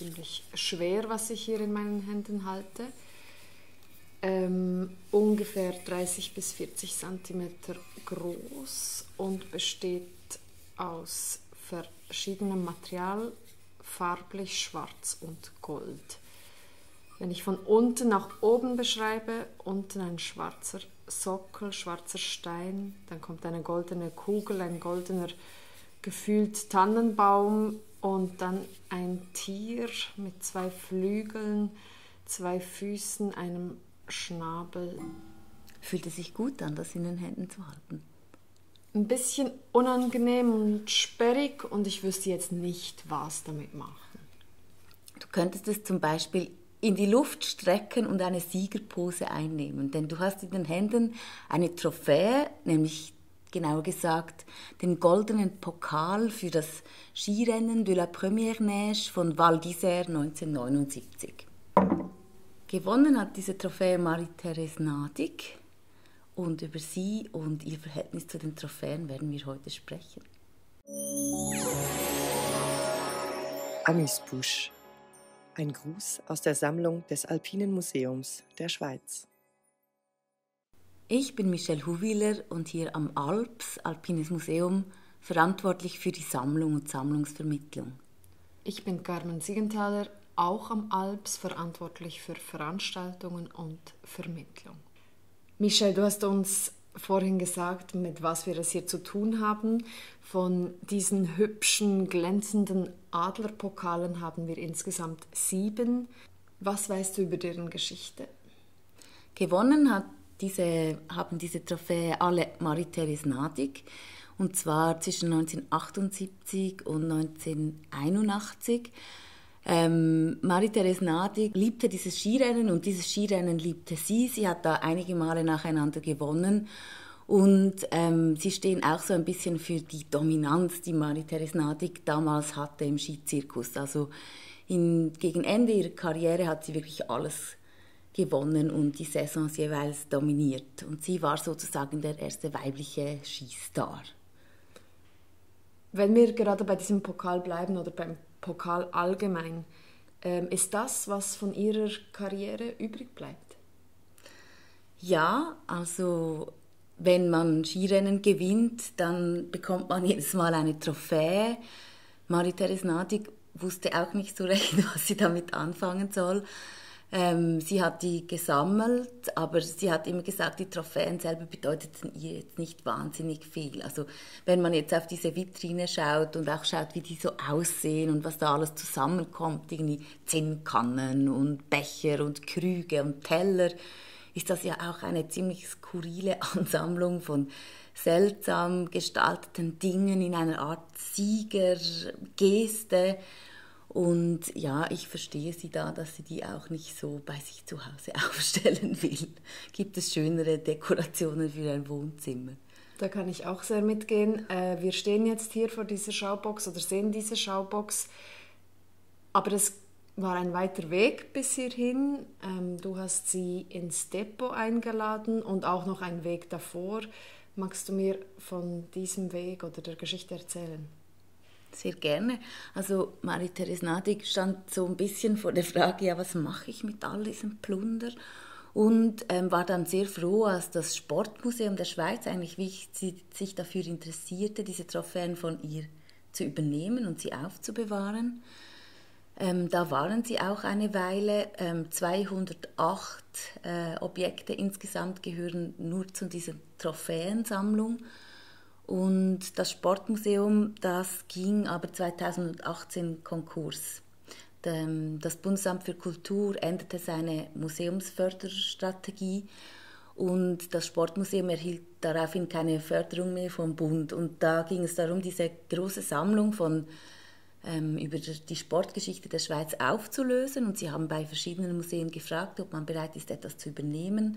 ziemlich schwer, was ich hier in meinen Händen halte. Ähm, ungefähr 30 bis 40 cm groß und besteht aus verschiedenem Material, farblich schwarz und gold. Wenn ich von unten nach oben beschreibe, unten ein schwarzer Sockel, schwarzer Stein, dann kommt eine goldene Kugel, ein goldener gefühlt Tannenbaum und dann ein Tier mit zwei Flügeln, zwei Füßen, einem Schnabel. Fühlt es sich gut an, das in den Händen zu halten? Ein bisschen unangenehm und sperrig und ich wüsste jetzt nicht, was damit machen. Du könntest es zum Beispiel in die Luft strecken und eine Siegerpose einnehmen. Denn du hast in den Händen eine Trophäe, nämlich genauer gesagt den goldenen Pokal für das Skirennen de la Première Neige von Val d'Isère 1979. Gewonnen hat diese Trophäe Marie-Therese Nadig und über sie und ihr Verhältnis zu den Trophäen werden wir heute sprechen. Amüsbusch ein Gruß aus der Sammlung des Alpinen Museums der Schweiz. Ich bin Michelle Huwiler und hier am Alps, Alpines Museum, verantwortlich für die Sammlung und Sammlungsvermittlung. Ich bin Carmen Siegenthaler, auch am Alps verantwortlich für Veranstaltungen und Vermittlung. Michelle, du hast uns vorhin gesagt, mit was wir es hier zu tun haben. Von diesen hübschen, glänzenden Adlerpokalen haben wir insgesamt sieben. Was weißt du über deren Geschichte? Gewonnen hat diese, haben diese Trophäe alle Marie-Therese Nadig und zwar zwischen 1978 und 1981. Ähm, Marie-Therese Nadig liebte dieses Skirennen und dieses Skirennen liebte sie. Sie hat da einige Male nacheinander gewonnen. Und ähm, sie stehen auch so ein bisschen für die Dominanz, die Marie-Therese Nadig damals hatte im Skizirkus. Also in, gegen Ende ihrer Karriere hat sie wirklich alles gewonnen und die Saisons jeweils dominiert. Und sie war sozusagen der erste weibliche Skistar. Wenn wir gerade bei diesem Pokal bleiben oder beim Pokal allgemein. Ähm, ist das, was von Ihrer Karriere übrig bleibt? Ja, also wenn man Skirennen gewinnt, dann bekommt man jedes Mal eine Trophäe. Marie-Therese Nadig wusste auch nicht so recht, was sie damit anfangen soll. Ähm, sie hat die gesammelt, aber sie hat immer gesagt, die Trophäen selber bedeuteten ihr jetzt nicht wahnsinnig viel. Also wenn man jetzt auf diese Vitrine schaut und auch schaut, wie die so aussehen und was da alles zusammenkommt, irgendwie Zinnkannen und Becher und Krüge und Teller, ist das ja auch eine ziemlich skurrile Ansammlung von seltsam gestalteten Dingen in einer Art Siegergeste. Und ja, ich verstehe sie da, dass sie die auch nicht so bei sich zu Hause aufstellen will. Gibt es schönere Dekorationen für ein Wohnzimmer? Da kann ich auch sehr mitgehen. Äh, wir stehen jetzt hier vor dieser Schaubox oder sehen diese Schaubox. Aber es war ein weiter Weg bis hierhin. Ähm, du hast sie ins Depot eingeladen und auch noch einen Weg davor. Magst du mir von diesem Weg oder der Geschichte erzählen? Sehr gerne. Also Marie-Therese Nadig stand so ein bisschen vor der Frage, ja, was mache ich mit all diesem Plunder? Und ähm, war dann sehr froh, als das Sportmuseum der Schweiz eigentlich wie sich dafür interessierte, diese Trophäen von ihr zu übernehmen und sie aufzubewahren. Ähm, da waren sie auch eine Weile. Ähm, 208 äh, Objekte insgesamt gehören nur zu dieser Trophäensammlung. Und das Sportmuseum, das ging aber 2018 Konkurs. Das Bundesamt für Kultur änderte seine Museumsförderstrategie und das Sportmuseum erhielt daraufhin keine Förderung mehr vom Bund. Und da ging es darum, diese große Sammlung von ähm, über die Sportgeschichte der Schweiz aufzulösen. Und sie haben bei verschiedenen Museen gefragt, ob man bereit ist, etwas zu übernehmen.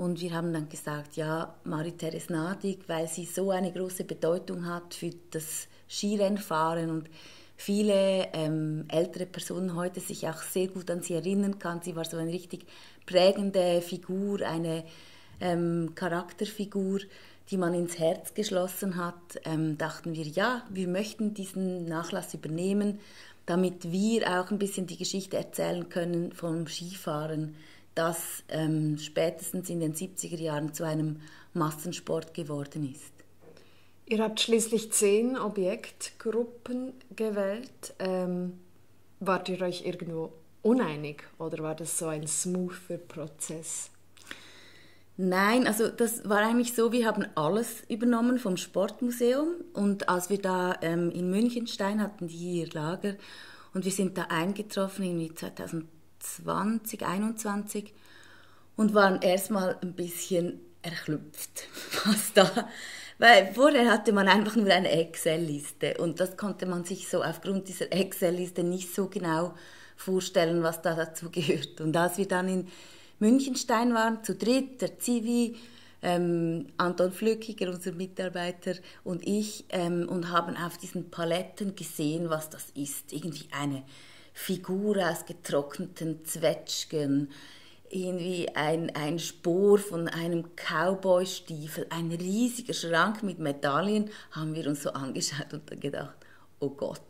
Und wir haben dann gesagt, ja, Marie-Therese Nadig, weil sie so eine große Bedeutung hat für das Skirennfahren und viele ähm, ältere Personen heute sich auch sehr gut an sie erinnern kann. Sie war so eine richtig prägende Figur, eine ähm, Charakterfigur, die man ins Herz geschlossen hat, ähm, dachten wir, ja, wir möchten diesen Nachlass übernehmen, damit wir auch ein bisschen die Geschichte erzählen können vom Skifahren, das ähm, spätestens in den 70er Jahren zu einem Massensport geworden ist. Ihr habt schließlich zehn Objektgruppen gewählt. Ähm, wart ihr euch irgendwo uneinig oder war das so ein smoother Prozess? Nein, also das war eigentlich so, wir haben alles übernommen vom Sportmuseum und als wir da ähm, in Münchenstein hatten die ihr Lager und wir sind da eingetroffen irgendwie 2020, 2021 und waren erstmal ein bisschen erschlüpft, was da weil vorher hatte man einfach nur eine Excel-Liste und das konnte man sich so aufgrund dieser Excel-Liste nicht so genau vorstellen, was da dazu gehört. Und als wir dann in Münchenstein waren, zu dritt, der Zivi, ähm, Anton Flückiger, unser Mitarbeiter, und ich, ähm, und haben auf diesen Paletten gesehen, was das ist. Irgendwie eine Figur aus getrockneten Zwetschgen, irgendwie ein, ein Spor von einem Cowboy-Stiefel, ein riesiger Schrank mit Medaillen, haben wir uns so angeschaut und gedacht, oh Gott,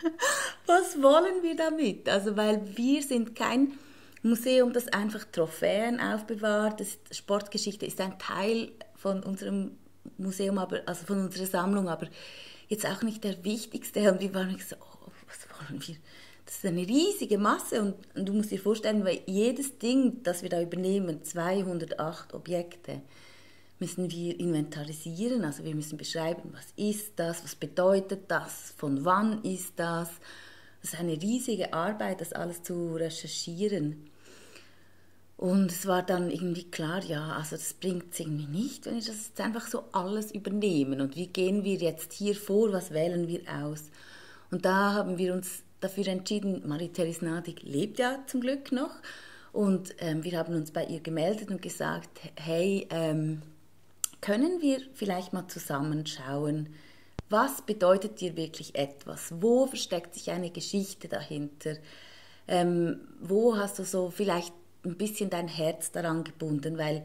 was wollen wir damit? Also, weil wir sind kein Museum, das einfach Trophäen aufbewahrt. Das Sportgeschichte ist ein Teil von unserem Museum, aber, also von unserer Sammlung, aber jetzt auch nicht der wichtigste. Und wir waren so, oh, was wollen wir? Das ist eine riesige Masse und, und du musst dir vorstellen, weil jedes Ding, das wir da übernehmen, 208 Objekte, müssen wir inventarisieren. Also wir müssen beschreiben, was ist das, was bedeutet das, von wann ist das. Das ist eine riesige Arbeit, das alles zu recherchieren. Und es war dann irgendwie klar, ja, also das bringt es irgendwie nicht, wenn wir das jetzt einfach so alles übernehmen. Und wie gehen wir jetzt hier vor, was wählen wir aus? Und da haben wir uns dafür entschieden, Marie-Therese Nadig lebt ja zum Glück noch. Und ähm, wir haben uns bei ihr gemeldet und gesagt, hey, ähm, können wir vielleicht mal zusammenschauen, was bedeutet dir wirklich etwas? Wo versteckt sich eine Geschichte dahinter? Ähm, wo hast du so vielleicht ein bisschen dein Herz daran gebunden, weil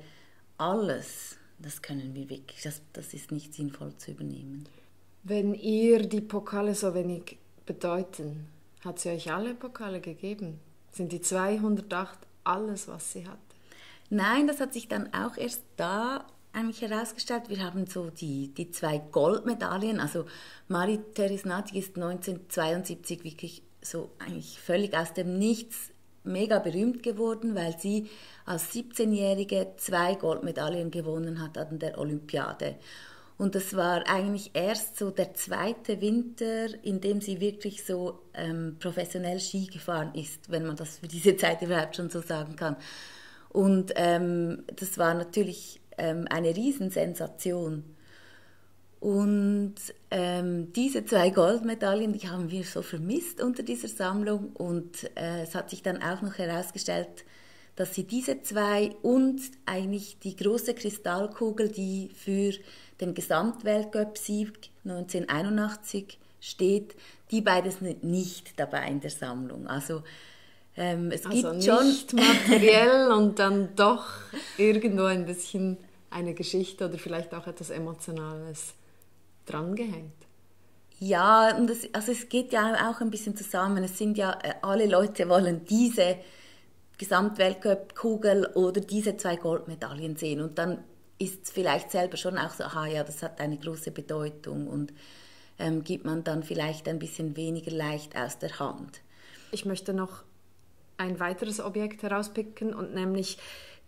alles, das können wir wirklich, das, das ist nicht sinnvoll zu übernehmen. Wenn ihr die Pokale so wenig bedeuten, hat sie euch alle Pokale gegeben? Sind die 208 alles, was sie hatte? Nein, das hat sich dann auch erst da eigentlich herausgestellt. Wir haben so die, die zwei Goldmedaillen. Also Marie-Therese Natig ist 1972 wirklich so eigentlich völlig aus dem Nichts mega berühmt geworden, weil sie als 17-Jährige zwei Goldmedaillen gewonnen hat an der Olympiade. Und das war eigentlich erst so der zweite Winter, in dem sie wirklich so ähm, professionell Ski gefahren ist, wenn man das für diese Zeit überhaupt schon so sagen kann. Und ähm, das war natürlich ähm, eine Riesensensation. Und ähm, diese zwei Goldmedaillen, die haben wir so vermisst unter dieser Sammlung. Und äh, es hat sich dann auch noch herausgestellt, dass sie diese zwei und eigentlich die große Kristallkugel, die für den Gesamtweltcup-Sieg 1981 steht, die beides sind nicht dabei in der Sammlung. Also ähm, es also gibt schon nicht materiell und dann doch irgendwo ein bisschen eine Geschichte oder vielleicht auch etwas Emotionales drangehängt. Ja, und das, also es geht ja auch ein bisschen zusammen. Es sind ja, äh, alle Leute wollen diese Gesamtweltcup-Kugel oder diese zwei Goldmedaillen sehen. Und dann ist es vielleicht selber schon auch so, aha, ja, das hat eine große Bedeutung und ähm, gibt man dann vielleicht ein bisschen weniger leicht aus der Hand. Ich möchte noch ein weiteres Objekt herauspicken und nämlich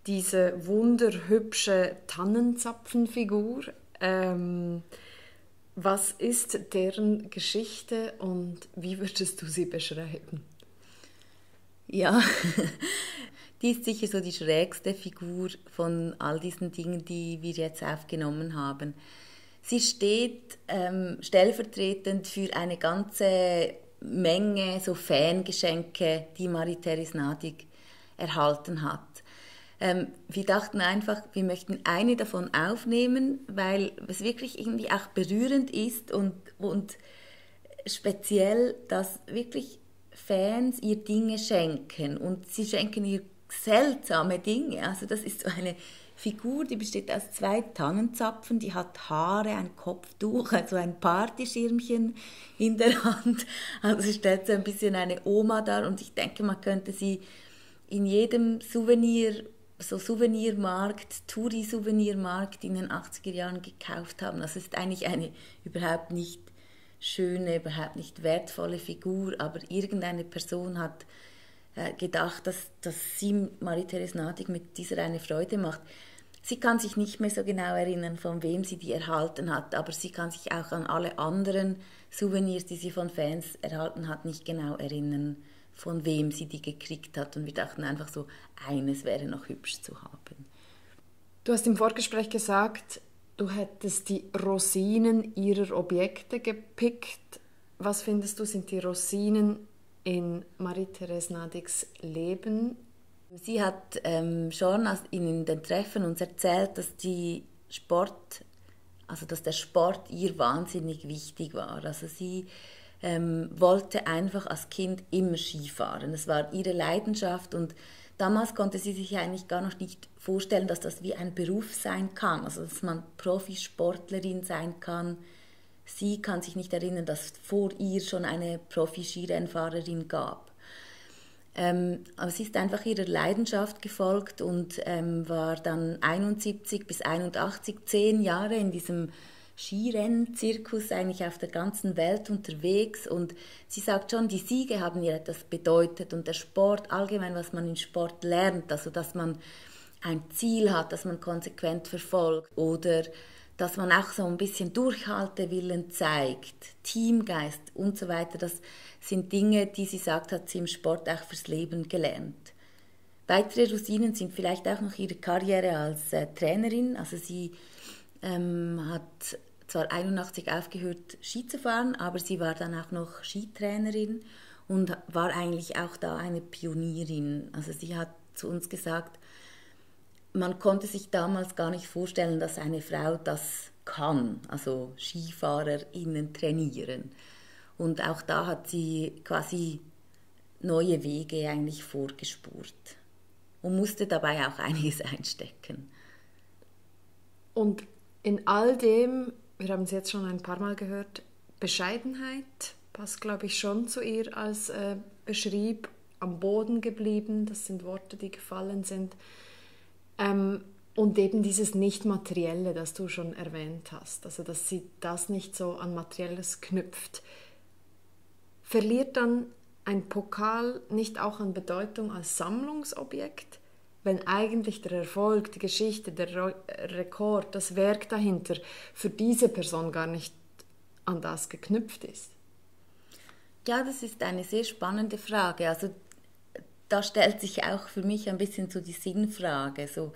diese wunderhübsche Tannenzapfenfigur. Ähm, was ist deren Geschichte und wie würdest du sie beschreiben? Ja, die ist sicher so die schrägste Figur von all diesen Dingen, die wir jetzt aufgenommen haben. Sie steht ähm, stellvertretend für eine ganze Menge so Fangeschenke, die Marie-Therese Nadig erhalten hat. Ähm, wir dachten einfach, wir möchten eine davon aufnehmen, weil es wirklich irgendwie auch berührend ist und, und speziell, dass wirklich Fans ihr Dinge schenken und sie schenken ihr seltsame Dinge. Also das ist so eine Figur, die besteht aus zwei Tannenzapfen, die hat Haare, ein Kopftuch, also ein Partyschirmchen in der Hand. Also sie stellt so ein bisschen eine Oma dar und ich denke, man könnte sie in jedem Souvenir, so Souvenirmarkt, Touri-Souvenirmarkt in den 80er Jahren gekauft haben. Das ist eigentlich eine überhaupt nicht schöne, überhaupt nicht wertvolle Figur, aber irgendeine Person hat äh, gedacht, dass, dass sie Marie-Therese Nadig mit dieser eine Freude macht. Sie kann sich nicht mehr so genau erinnern, von wem sie die erhalten hat, aber sie kann sich auch an alle anderen Souvenirs, die sie von Fans erhalten hat, nicht genau erinnern, von wem sie die gekriegt hat. Und wir dachten einfach so, eines wäre noch hübsch zu haben. Du hast im Vorgespräch gesagt, du hättest die Rosinen ihrer Objekte gepickt. Was findest du, sind die Rosinen in Marie-Therese Nadigs Leben? Sie hat ähm, schon in den Treffen uns erzählt, dass die Sport, also dass der Sport ihr wahnsinnig wichtig war. Also sie ähm, wollte einfach als Kind immer Skifahren. Das war ihre Leidenschaft und damals konnte sie sich eigentlich gar noch nicht vorstellen, dass das wie ein Beruf sein kann, also dass man Profisportlerin sein kann Sie kann sich nicht erinnern, dass vor ihr schon eine Profi-Skirennfahrerin gab. Ähm, aber sie ist einfach ihrer Leidenschaft gefolgt und ähm, war dann 71 bis 81 zehn Jahre in diesem Skirennzirkus eigentlich auf der ganzen Welt unterwegs und sie sagt schon, die Siege haben ihr etwas bedeutet und der Sport allgemein, was man im Sport lernt, also dass man ein Ziel hat, das man konsequent verfolgt oder dass man auch so ein bisschen Durchhaltewillen zeigt, Teamgeist und so weiter. Das sind Dinge, die sie sagt, hat sie im Sport auch fürs Leben gelernt. Weitere Rosinen sind vielleicht auch noch ihre Karriere als äh, Trainerin. Also sie ähm, hat zwar 81 aufgehört, Ski zu fahren, aber sie war dann auch noch Skitrainerin und war eigentlich auch da eine Pionierin. Also sie hat zu uns gesagt, man konnte sich damals gar nicht vorstellen, dass eine Frau das kann, also SkifahrerInnen trainieren. Und auch da hat sie quasi neue Wege eigentlich vorgespurt und musste dabei auch einiges einstecken. Und in all dem, wir haben es jetzt schon ein paar Mal gehört, Bescheidenheit passt, glaube ich, schon zu ihr als äh, beschrieb, am Boden geblieben, das sind Worte, die gefallen sind. Ähm, und eben dieses Nicht-Materielle, das du schon erwähnt hast, also dass sie das nicht so an Materielles knüpft. Verliert dann ein Pokal nicht auch an Bedeutung als Sammlungsobjekt, wenn eigentlich der Erfolg, die Geschichte, der Rekord, das Werk dahinter für diese Person gar nicht an das geknüpft ist? Ja, das ist eine sehr spannende Frage. Also da stellt sich auch für mich ein bisschen so die Sinnfrage, so,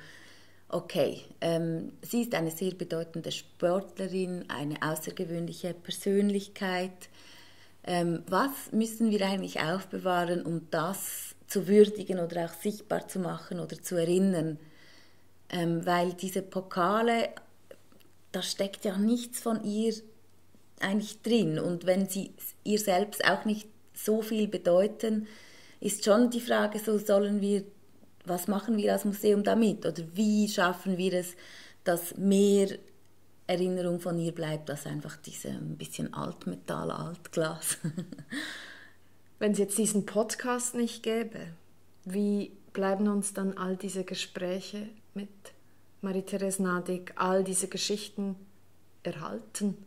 okay, ähm, sie ist eine sehr bedeutende Sportlerin, eine außergewöhnliche Persönlichkeit. Ähm, was müssen wir eigentlich aufbewahren, um das zu würdigen oder auch sichtbar zu machen oder zu erinnern? Ähm, weil diese Pokale, da steckt ja nichts von ihr eigentlich drin. Und wenn sie ihr selbst auch nicht so viel bedeuten, ist schon die Frage, so sollen wir, was machen wir als Museum damit? Oder wie schaffen wir es, dass mehr Erinnerung von ihr bleibt, als einfach diese ein bisschen Altmetall, Altglas. Wenn es jetzt diesen Podcast nicht gäbe, wie bleiben uns dann all diese Gespräche mit Marie-Therese Nadig, all diese Geschichten erhalten?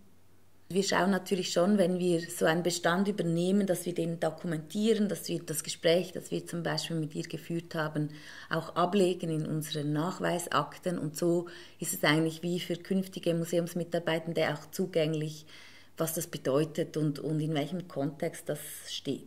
Wir schauen natürlich schon, wenn wir so einen Bestand übernehmen, dass wir den dokumentieren, dass wir das Gespräch, das wir zum Beispiel mit ihr geführt haben, auch ablegen in unseren Nachweisakten. Und so ist es eigentlich wie für künftige Museumsmitarbeitende auch zugänglich, was das bedeutet und, und in welchem Kontext das steht.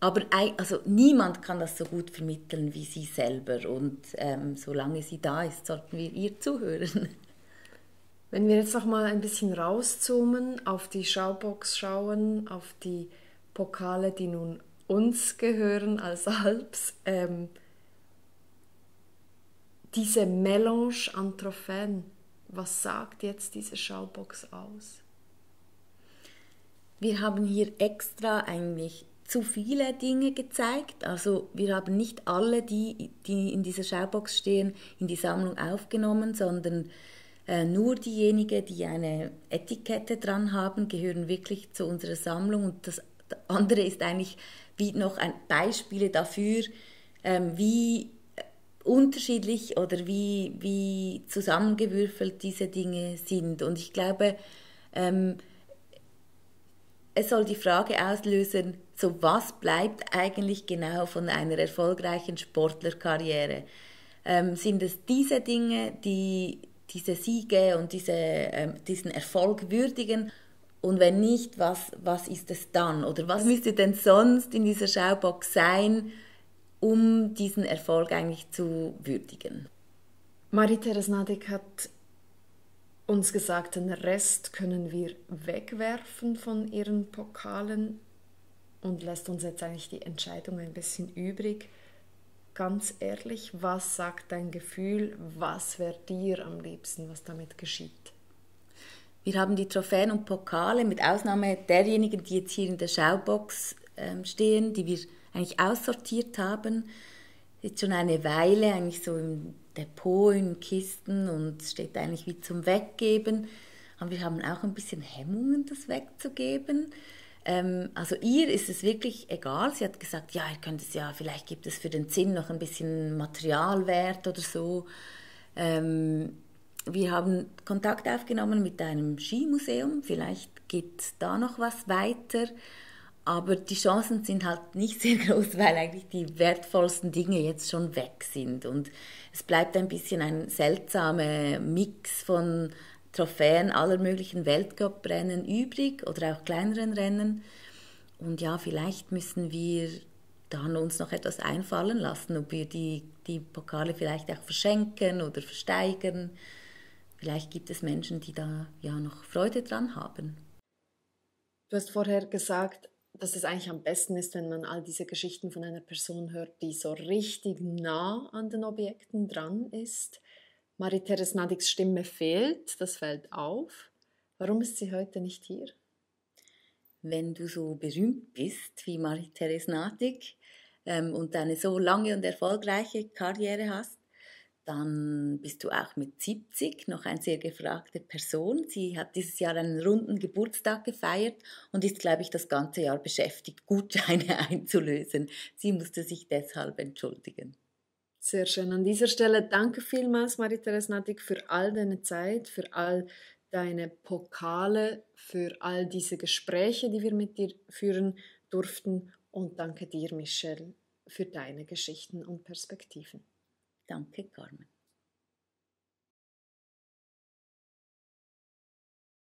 Aber also niemand kann das so gut vermitteln wie sie selber. Und ähm, solange sie da ist, sollten wir ihr zuhören. Wenn wir jetzt noch mal ein bisschen rauszoomen, auf die Schaubox schauen, auf die Pokale, die nun uns gehören als Alps, ähm, diese Melange an Trophäen, was sagt jetzt diese Schaubox aus? Wir haben hier extra eigentlich zu viele Dinge gezeigt. Also wir haben nicht alle, die, die in dieser Schaubox stehen, in die Sammlung aufgenommen, sondern äh, nur diejenigen, die eine Etikette dran haben, gehören wirklich zu unserer Sammlung. Und das andere ist eigentlich wie noch ein Beispiele dafür, ähm, wie unterschiedlich oder wie, wie zusammengewürfelt diese Dinge sind. Und ich glaube, ähm, es soll die Frage auslösen, so was bleibt eigentlich genau von einer erfolgreichen Sportlerkarriere? Ähm, sind es diese Dinge, die diese Siege und diese, ähm, diesen Erfolg würdigen? Und wenn nicht, was, was ist es dann? Oder was müsste denn sonst in dieser Schaubox sein, um diesen Erfolg eigentlich zu würdigen? Marie-Therese Nadik hat uns gesagt, den Rest können wir wegwerfen von ihren Pokalen und lässt uns jetzt eigentlich die Entscheidung ein bisschen übrig. Ganz ehrlich, was sagt dein Gefühl? Was wäre dir am liebsten, was damit geschieht? Wir haben die Trophäen und Pokale, mit Ausnahme derjenigen, die jetzt hier in der Schaubox äh, stehen, die wir eigentlich aussortiert haben. Jetzt schon eine Weile, eigentlich so im Depot, in Kisten und steht eigentlich wie zum Weggeben. Aber wir haben auch ein bisschen Hemmungen, das wegzugeben. Ähm, also ihr ist es wirklich egal. Sie hat gesagt, ja, ihr könnt es ja, vielleicht gibt es für den Zinn noch ein bisschen Materialwert oder so. Ähm, wir haben Kontakt aufgenommen mit einem Skimuseum. Vielleicht geht da noch was weiter. Aber die Chancen sind halt nicht sehr groß, weil eigentlich die wertvollsten Dinge jetzt schon weg sind. Und es bleibt ein bisschen ein seltsamer Mix von Trophäen aller möglichen Weltcuprennen übrig oder auch kleineren Rennen. Und ja, vielleicht müssen wir dann uns noch etwas einfallen lassen, ob wir die, die Pokale vielleicht auch verschenken oder versteigern. Vielleicht gibt es Menschen, die da ja noch Freude dran haben. Du hast vorher gesagt, dass es eigentlich am besten ist, wenn man all diese Geschichten von einer Person hört, die so richtig nah an den Objekten dran ist. Marie-Therese Nadigs Stimme fehlt, das fällt auf. Warum ist sie heute nicht hier? Wenn du so berühmt bist wie Marie-Therese Nadig ähm, und eine so lange und erfolgreiche Karriere hast, dann bist du auch mit 70 noch eine sehr gefragte Person. Sie hat dieses Jahr einen runden Geburtstag gefeiert und ist, glaube ich, das ganze Jahr beschäftigt, Gutscheine einzulösen. Sie musste sich deshalb entschuldigen. Sehr schön. An dieser Stelle danke vielmals, Marie-Therese Nattig, für all deine Zeit, für all deine Pokale, für all diese Gespräche, die wir mit dir führen durften. Und danke dir, Michelle, für deine Geschichten und Perspektiven. Danke, Carmen.